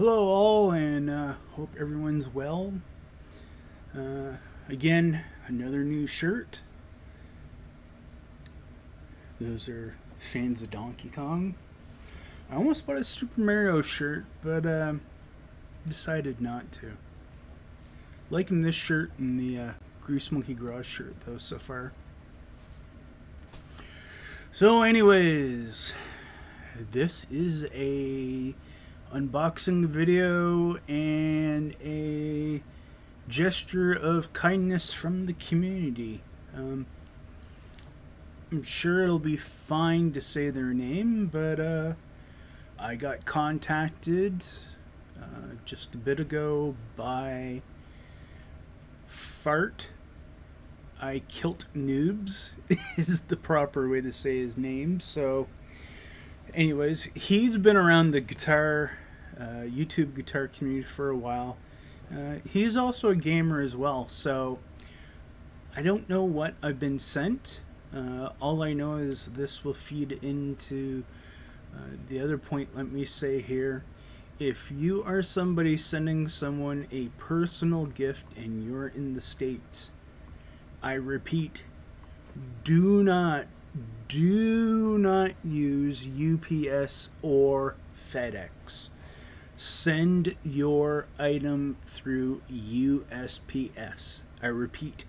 Hello, all, and uh, hope everyone's well. Uh, again, another new shirt. Those are fans of Donkey Kong. I almost bought a Super Mario shirt, but uh, decided not to. Liking this shirt and the uh, Grease Monkey Garage shirt, though, so far. So, anyways, this is a unboxing video and a gesture of kindness from the community. Um, I'm sure it'll be fine to say their name, but uh, I got contacted uh, just a bit ago by Fart. I kilt noobs is the proper way to say his name. So, anyways, he's been around the guitar, uh, YouTube guitar community for a while. Uh, he's also a gamer as well. So, I don't know what I've been sent. Uh, all I know is this will feed into uh, the other point. Let me say here if you are somebody sending someone a personal gift and you're in the States, I repeat, do not, do not use UPS or FedEx. Send your item through USPS. I repeat,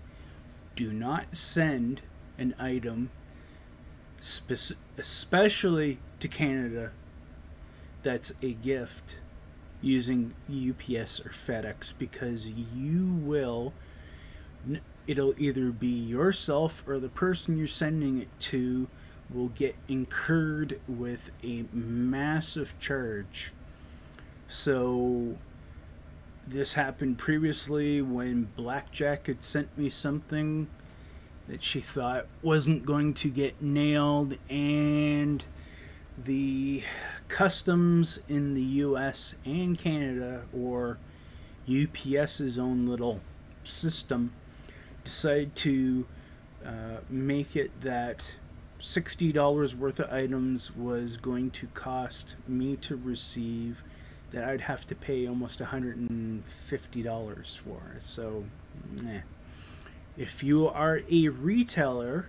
do not send an item, especially to Canada, that's a gift using UPS or FedEx because you will it'll either be yourself or the person you're sending it to will get incurred with a massive charge. So this happened previously when Blackjack had sent me something that she thought wasn't going to get nailed and the customs in the US and Canada or UPS's own little system decide to uh, make it that $60 worth of items was going to cost me to receive that I'd have to pay almost $150 for. So, nah. If you are a retailer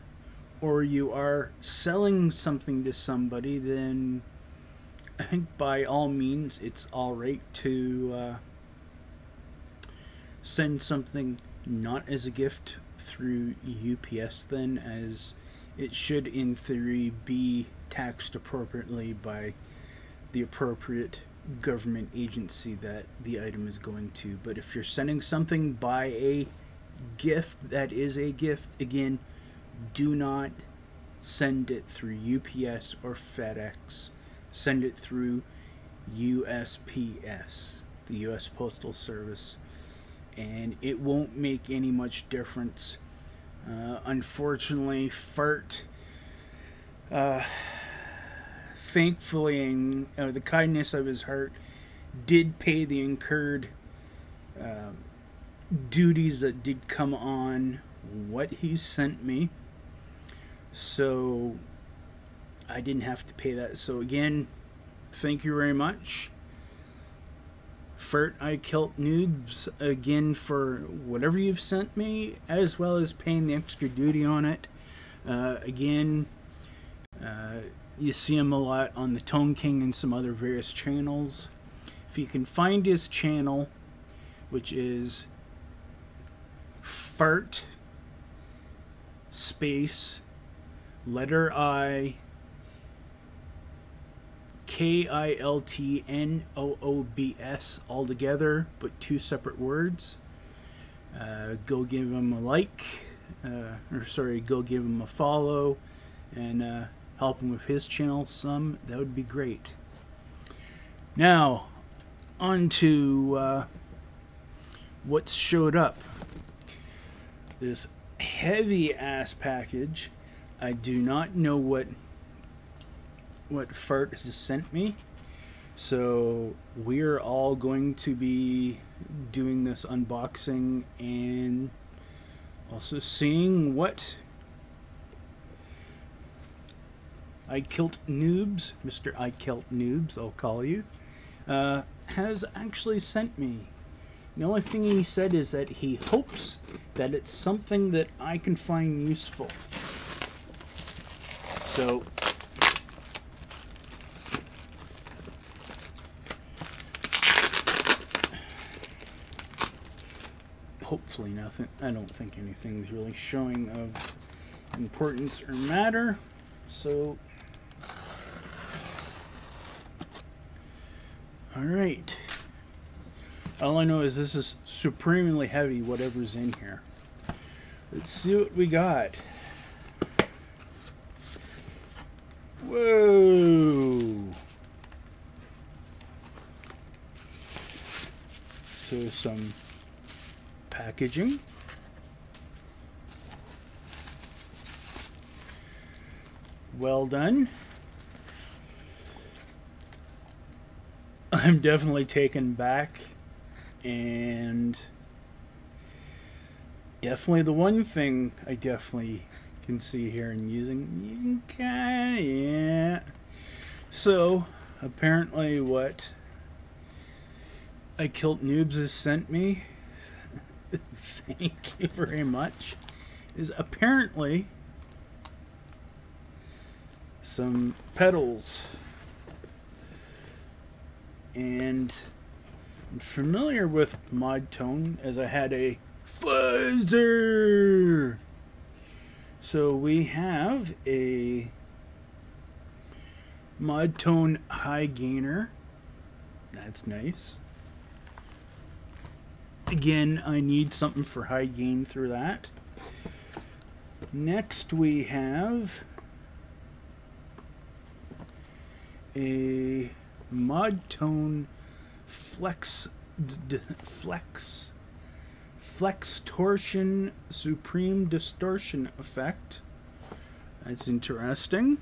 or you are selling something to somebody, then I think by all means it's alright to uh, send something not as a gift through UPS then as it should in theory be taxed appropriately by the appropriate government agency that the item is going to. But if you're sending something by a gift that is a gift, again, do not send it through UPS or FedEx. Send it through USPS, the US Postal Service and it won't make any much difference. Uh, unfortunately, Fart, uh, thankfully, in uh, the kindness of his heart, did pay the incurred uh, duties that did come on what he sent me. So I didn't have to pay that. So again, thank you very much. Fart I Kilt Noobs again for whatever you've sent me, as well as paying the extra duty on it. Uh, again, uh, you see him a lot on the Tone King and some other various channels. If you can find his channel, which is Fart space letter I K I L T N O O B S all together, but two separate words. Uh, go give him a like, uh, or sorry, go give him a follow, and uh, help him with his channel some. That would be great. Now, on to uh, what showed up. This heavy ass package. I do not know what what Fart has sent me. So we're all going to be doing this unboxing and also seeing what I Kilt Noobs, Mr. I Kilt Noobs, I'll call you, uh, has actually sent me. The only thing he said is that he hopes that it's something that I can find useful. So, hopefully nothing, I don't think anything's really showing of importance or matter. So, alright. All I know is this is supremely heavy, whatever's in here. Let's see what we got. Whoa! So some packaging. Well done. I'm definitely taken back and definitely the one thing I definitely can see here and using okay yeah so apparently what I Kilt noobs has sent me thank you very much. Is apparently some pedals and I'm familiar with Modtone as I had a fuzzer. So we have a Modtone high gainer. That's nice again I need something for high gain through that. Next we have a Modtone flex flex Flextortion supreme distortion effect. That's interesting.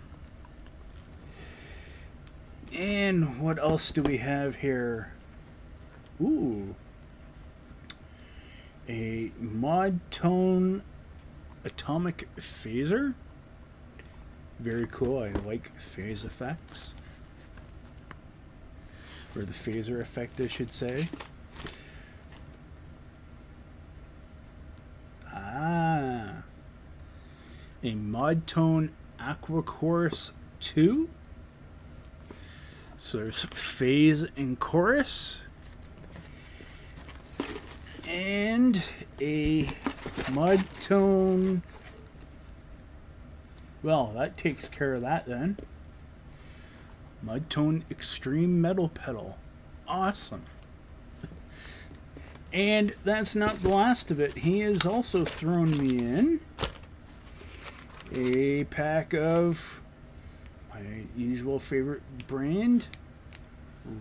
And what else do we have here? Ooh a mod tone atomic phaser very cool I like phase effects or the phaser effect, I should say. Ah, a Modtone Aqua Chorus 2. So there's phase and chorus. And a mud tone. Well, that takes care of that then. Modtone Extreme Metal Pedal. Awesome. And that's not the last of it. He has also thrown me in a pack of my usual favorite brand,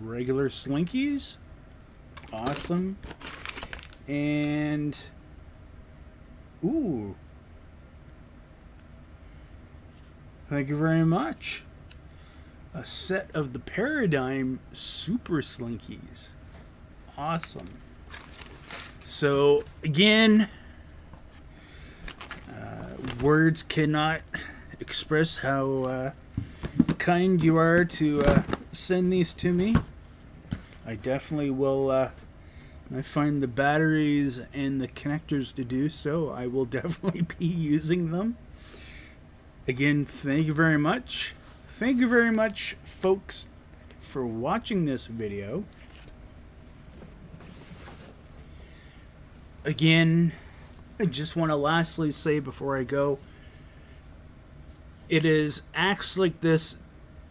regular Slinkies. Awesome. And, ooh. Thank you very much a set of the Paradigm Super Slinkies. Awesome. So, again, uh, words cannot express how uh, kind you are to uh, send these to me. I definitely will, uh, I find the batteries and the connectors to do so, I will definitely be using them. Again, thank you very much thank you very much, folks, for watching this video. Again, I just want to lastly say before I go, it is acts like this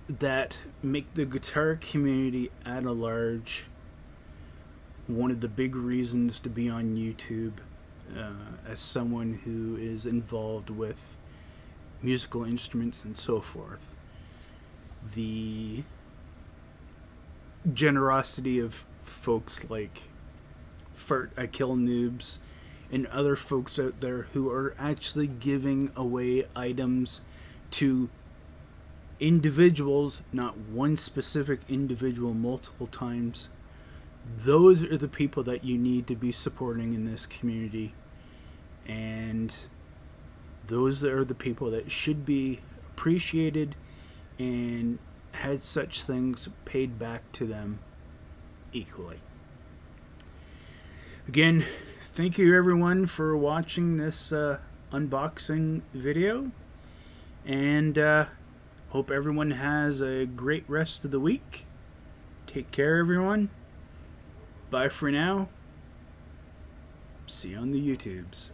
that make the guitar community at a large one of the big reasons to be on YouTube uh, as someone who is involved with musical instruments and so forth the generosity of folks like Fart I Kill Noobs and other folks out there who are actually giving away items to individuals, not one specific individual, multiple times. Those are the people that you need to be supporting in this community. And those are the people that should be appreciated and had such things paid back to them equally. Again, thank you everyone for watching this uh, unboxing video. And uh, hope everyone has a great rest of the week. Take care, everyone. Bye for now. See you on the YouTubes.